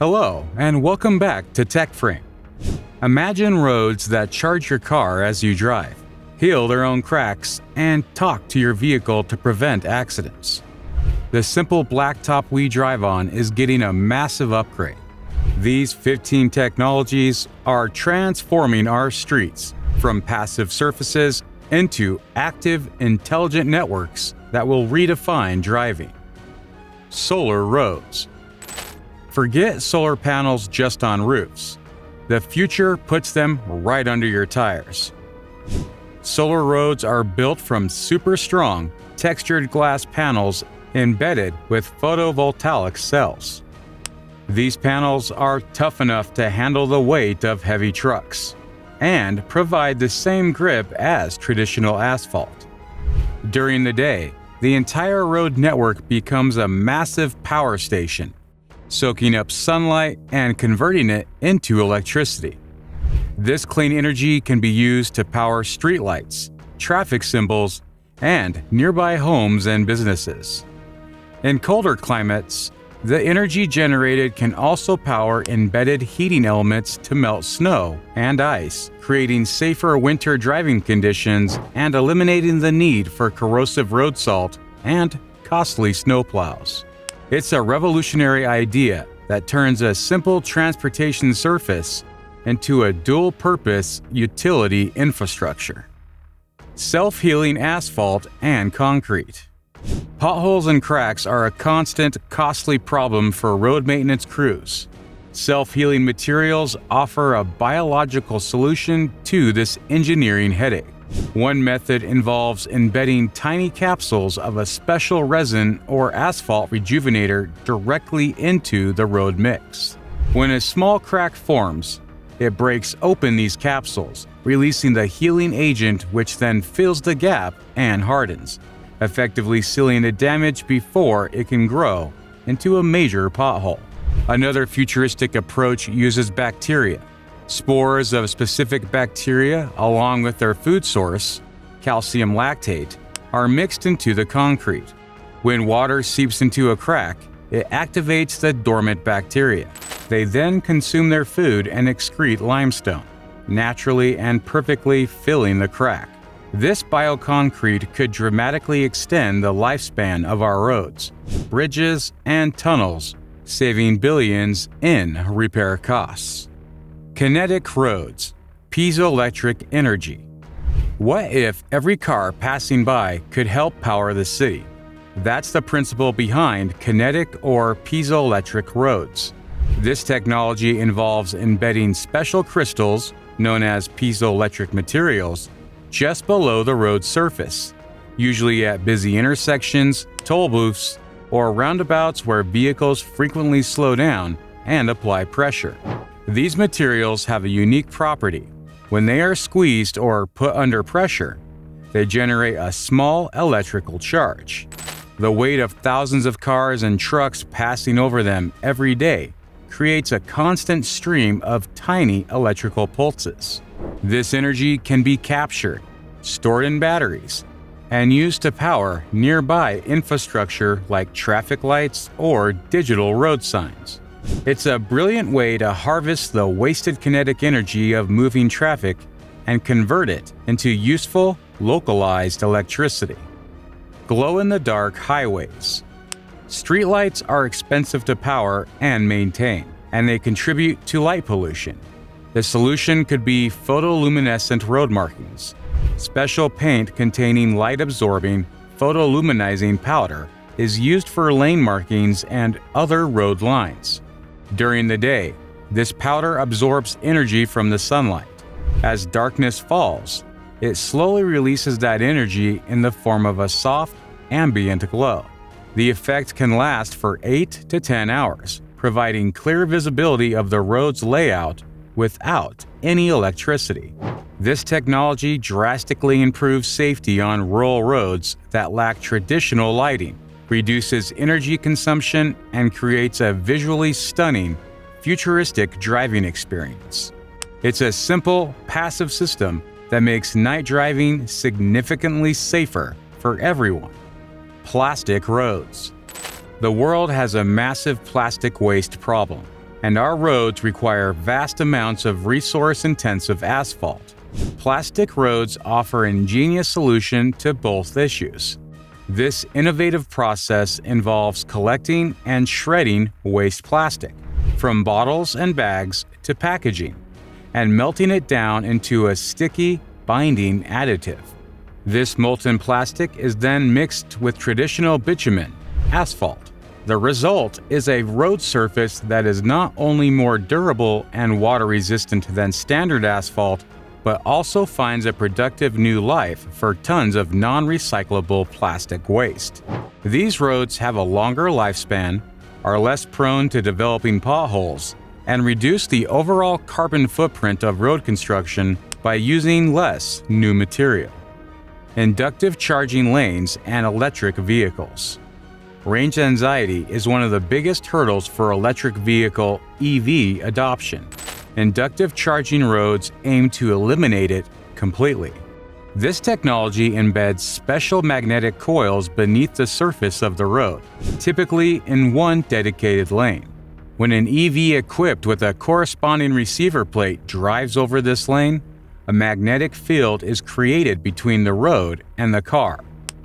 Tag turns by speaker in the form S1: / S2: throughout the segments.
S1: Hello, and welcome back to TechFrame. Imagine roads that charge your car as you drive, heal their own cracks, and talk to your vehicle to prevent accidents. The simple blacktop we drive on is getting a massive upgrade. These 15 technologies are transforming our streets from passive surfaces into active, intelligent networks that will redefine driving. Solar roads. Forget solar panels just on roofs. The future puts them right under your tires. Solar roads are built from super strong, textured glass panels embedded with photovoltaic cells. These panels are tough enough to handle the weight of heavy trucks and provide the same grip as traditional asphalt. During the day, the entire road network becomes a massive power station, soaking up sunlight and converting it into electricity. This clean energy can be used to power streetlights, traffic symbols, and nearby homes and businesses. In colder climates, the energy generated can also power embedded heating elements to melt snow and ice, creating safer winter driving conditions and eliminating the need for corrosive road salt and costly snowplows. It's a revolutionary idea that turns a simple transportation surface into a dual purpose utility infrastructure. Self healing asphalt and concrete. Potholes and cracks are a constant, costly problem for road maintenance crews. Self-healing materials offer a biological solution to this engineering headache. One method involves embedding tiny capsules of a special resin or asphalt rejuvenator directly into the road mix. When a small crack forms, it breaks open these capsules, releasing the healing agent which then fills the gap and hardens, effectively sealing the damage before it can grow into a major pothole. Another futuristic approach uses bacteria. Spores of specific bacteria, along with their food source, calcium lactate, are mixed into the concrete. When water seeps into a crack, it activates the dormant bacteria. They then consume their food and excrete limestone, naturally and perfectly filling the crack. This bioconcrete could dramatically extend the lifespan of our roads, bridges, and tunnels, saving billions in repair costs. Kinetic roads, piezoelectric energy. What if every car passing by could help power the city? That's the principle behind kinetic or piezoelectric roads. This technology involves embedding special crystals, known as piezoelectric materials, just below the road surface, usually at busy intersections, toll booths, or roundabouts where vehicles frequently slow down and apply pressure. These materials have a unique property. When they are squeezed or put under pressure, they generate a small electrical charge. The weight of thousands of cars and trucks passing over them every day creates a constant stream of tiny electrical pulses. This energy can be captured, stored in batteries, and used to power nearby infrastructure like traffic lights or digital road signs. It's a brilliant way to harvest the wasted kinetic energy of moving traffic and convert it into useful, localized electricity. Glow in the dark highways. Streetlights are expensive to power and maintain, and they contribute to light pollution. The solution could be photoluminescent road markings. Special paint containing light-absorbing, photoluminizing powder is used for lane markings and other road lines. During the day, this powder absorbs energy from the sunlight. As darkness falls, it slowly releases that energy in the form of a soft, ambient glow. The effect can last for 8 to 10 hours, providing clear visibility of the road's layout without any electricity. This technology drastically improves safety on rural roads that lack traditional lighting, reduces energy consumption, and creates a visually stunning, futuristic driving experience. It's a simple, passive system that makes night driving significantly safer for everyone. Plastic roads. The world has a massive plastic waste problem and our roads require vast amounts of resource intensive asphalt. Plastic roads offer ingenious solution to both issues. This innovative process involves collecting and shredding waste plastic, from bottles and bags to packaging, and melting it down into a sticky, binding additive. This molten plastic is then mixed with traditional bitumen, asphalt. The result is a road surface that is not only more durable and water resistant than standard asphalt, but also finds a productive new life for tons of non recyclable plastic waste. These roads have a longer lifespan, are less prone to developing potholes, and reduce the overall carbon footprint of road construction by using less new material. Inductive charging lanes and electric vehicles. Range anxiety is one of the biggest hurdles for electric vehicle EV adoption. Inductive charging roads aim to eliminate it completely. This technology embeds special magnetic coils beneath the surface of the road, typically in one dedicated lane. When an EV equipped with a corresponding receiver plate drives over this lane, a magnetic field is created between the road and the car,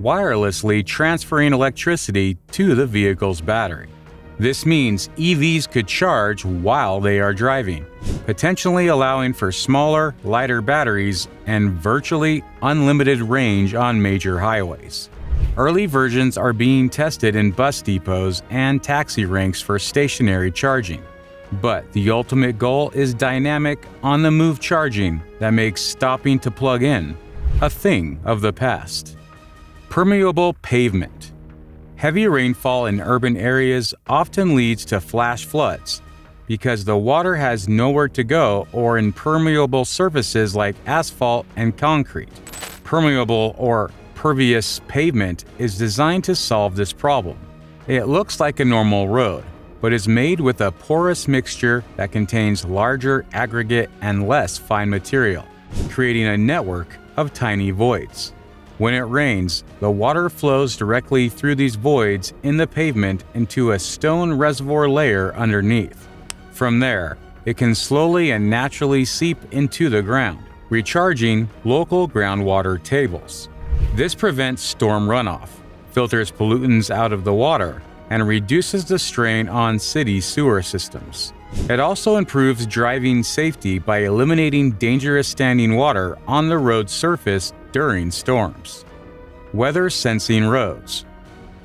S1: wirelessly transferring electricity to the vehicle's battery. This means EVs could charge while they are driving, potentially allowing for smaller, lighter batteries and virtually unlimited range on major highways. Early versions are being tested in bus depots and taxi ranks for stationary charging. But the ultimate goal is dynamic, on the move charging that makes stopping to plug in a thing of the past. Permeable pavement. Heavy rainfall in urban areas often leads to flash floods because the water has nowhere to go or impermeable surfaces like asphalt and concrete. Permeable or pervious pavement is designed to solve this problem. It looks like a normal road, but is made with a porous mixture that contains larger aggregate and less fine material, creating a network of tiny voids. When it rains, the water flows directly through these voids in the pavement into a stone reservoir layer underneath. From there, it can slowly and naturally seep into the ground, recharging local groundwater tables. This prevents storm runoff, filters pollutants out of the water, and reduces the strain on city sewer systems. It also improves driving safety by eliminating dangerous standing water on the road surface during storms. Weather sensing roads.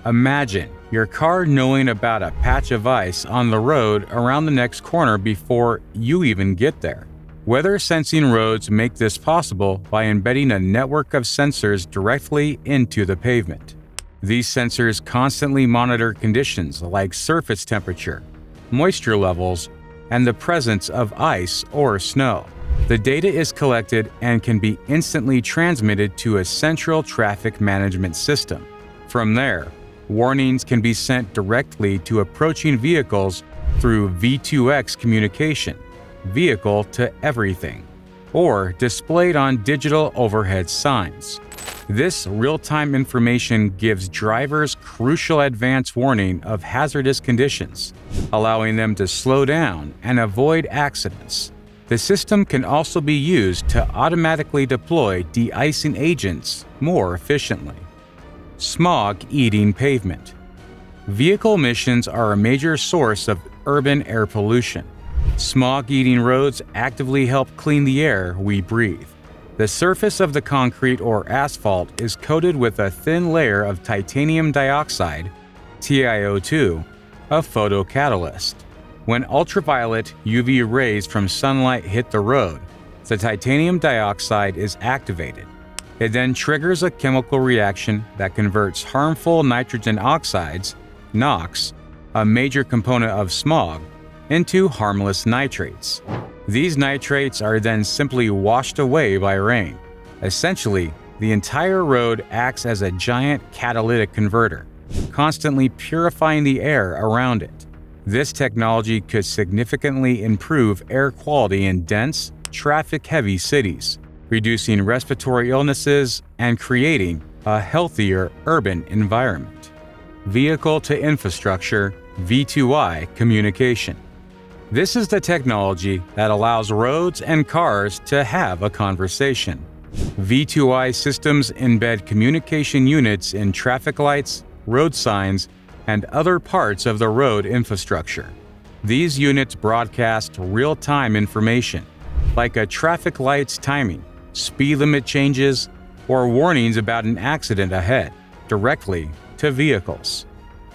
S1: Imagine your car knowing about a patch of ice on the road around the next corner before you even get there. Weather sensing roads make this possible by embedding a network of sensors directly into the pavement. These sensors constantly monitor conditions like surface temperature, moisture levels, and the presence of ice or snow. The data is collected and can be instantly transmitted to a central traffic management system. From there, warnings can be sent directly to approaching vehicles through V2X communication, vehicle to everything, or displayed on digital overhead signs. This real-time information gives drivers crucial advance warning of hazardous conditions, allowing them to slow down and avoid accidents. The system can also be used to automatically deploy de-icing agents more efficiently. Smog eating pavement. Vehicle emissions are a major source of urban air pollution. Smog eating roads actively help clean the air we breathe. The surface of the concrete or asphalt is coated with a thin layer of titanium dioxide, TiO2, a photocatalyst. When ultraviolet UV rays from sunlight hit the road, the titanium dioxide is activated. It then triggers a chemical reaction that converts harmful nitrogen oxides, NOx, a major component of smog, into harmless nitrates. These nitrates are then simply washed away by rain. Essentially, the entire road acts as a giant catalytic converter, constantly purifying the air around it. This technology could significantly improve air quality in dense, traffic-heavy cities, reducing respiratory illnesses and creating a healthier urban environment. Vehicle to Infrastructure V2I Communication This is the technology that allows roads and cars to have a conversation. V2I systems embed communication units in traffic lights, road signs, and other parts of the road infrastructure. These units broadcast real-time information, like a traffic light's timing, speed limit changes, or warnings about an accident ahead, directly to vehicles.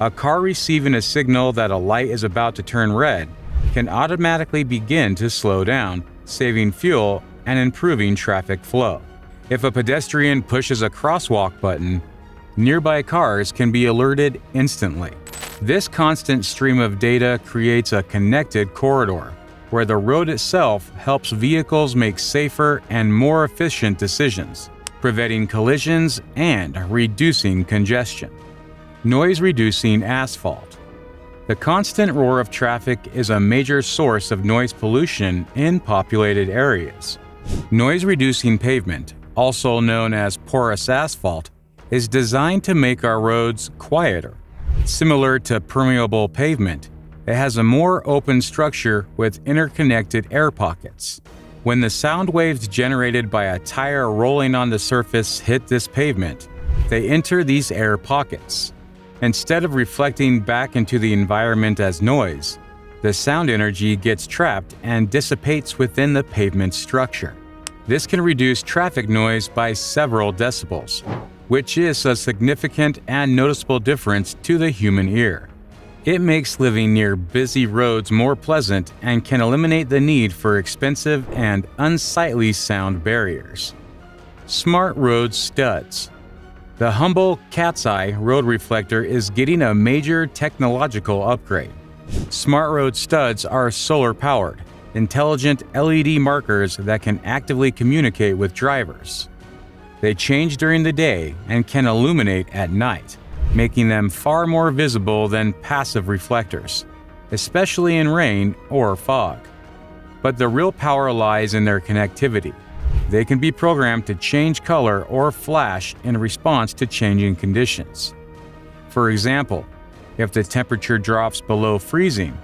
S1: A car receiving a signal that a light is about to turn red can automatically begin to slow down, saving fuel and improving traffic flow. If a pedestrian pushes a crosswalk button, nearby cars can be alerted instantly. This constant stream of data creates a connected corridor, where the road itself helps vehicles make safer and more efficient decisions, preventing collisions and reducing congestion. Noise reducing asphalt. The constant roar of traffic is a major source of noise pollution in populated areas. Noise reducing pavement, also known as porous asphalt, is designed to make our roads quieter. Similar to permeable pavement, it has a more open structure with interconnected air pockets. When the sound waves generated by a tire rolling on the surface hit this pavement, they enter these air pockets. Instead of reflecting back into the environment as noise, the sound energy gets trapped and dissipates within the pavement structure. This can reduce traffic noise by several decibels, which is a significant and noticeable difference to the human ear. It makes living near busy roads more pleasant and can eliminate the need for expensive and unsightly sound barriers. Smart Road Studs The humble Cat's Eye road reflector is getting a major technological upgrade. Smart Road Studs are solar powered, intelligent LED markers that can actively communicate with drivers. They change during the day and can illuminate at night, making them far more visible than passive reflectors, especially in rain or fog. But the real power lies in their connectivity. They can be programmed to change color or flash in response to changing conditions. For example, if the temperature drops below freezing,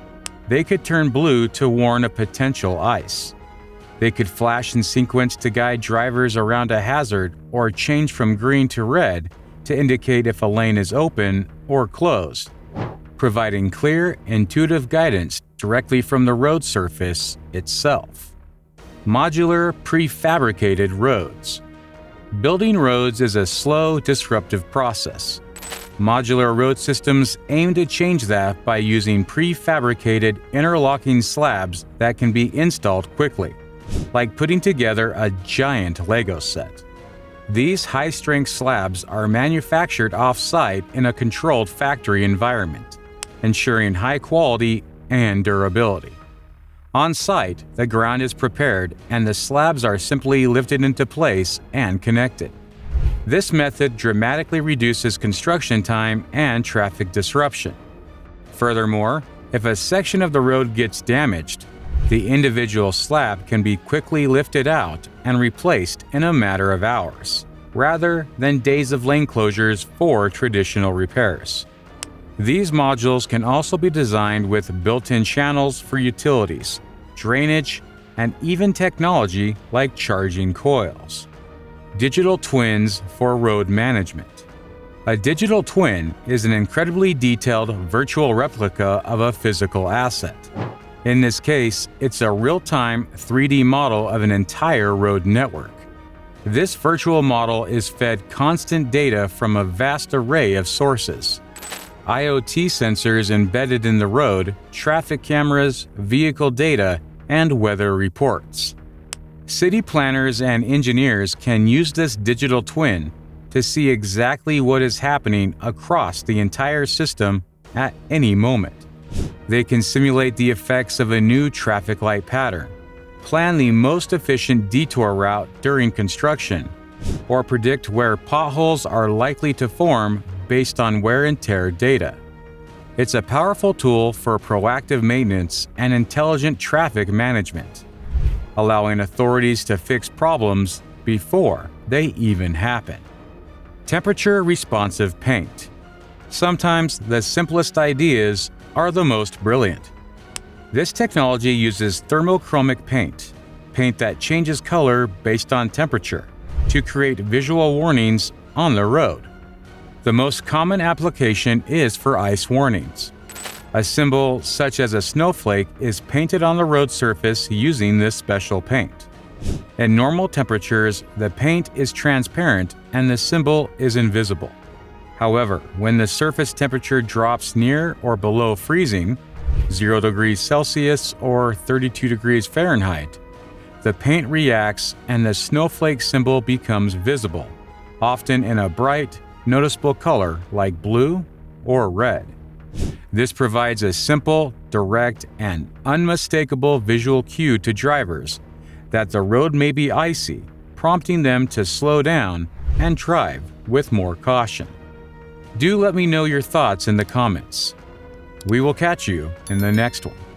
S1: they could turn blue to warn of potential ice. They could flash in sequence to guide drivers around a hazard or change from green to red to indicate if a lane is open or closed, providing clear, intuitive guidance directly from the road surface itself. Modular prefabricated roads. Building roads is a slow, disruptive process. Modular road systems aim to change that by using prefabricated interlocking slabs that can be installed quickly like putting together a giant Lego set. These high strength slabs are manufactured off site in a controlled factory environment, ensuring high quality and durability. On site, the ground is prepared and the slabs are simply lifted into place and connected. This method dramatically reduces construction time and traffic disruption. Furthermore, if a section of the road gets damaged, the individual slab can be quickly lifted out and replaced in a matter of hours, rather than days of lane closures for traditional repairs. These modules can also be designed with built-in channels for utilities, drainage, and even technology like charging coils. Digital twins for road management. A digital twin is an incredibly detailed virtual replica of a physical asset. In this case, it's a real-time 3D model of an entire road network. This virtual model is fed constant data from a vast array of sources. IoT sensors embedded in the road, traffic cameras, vehicle data, and weather reports. City planners and engineers can use this digital twin to see exactly what is happening across the entire system at any moment. They can simulate the effects of a new traffic light pattern, plan the most efficient detour route during construction, or predict where potholes are likely to form based on wear and tear data. It's a powerful tool for proactive maintenance and intelligent traffic management, allowing authorities to fix problems before they even happen. Temperature responsive paint. Sometimes the simplest ideas are the most brilliant. This technology uses thermochromic paint, paint that changes color based on temperature, to create visual warnings on the road. The most common application is for ice warnings. A symbol such as a snowflake is painted on the road surface using this special paint. In normal temperatures, the paint is transparent and the symbol is invisible. However, when the surface temperature drops near or below freezing, 0 degrees Celsius or 32 degrees Fahrenheit, the paint reacts and the snowflake symbol becomes visible, often in a bright, noticeable color like blue or red. This provides a simple, direct, and unmistakable visual cue to drivers that the road may be icy, prompting them to slow down and drive with more caution. Do let me know your thoughts in the comments. We will catch you in the next one.